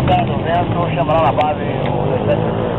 Atrás do vento, chamar na base o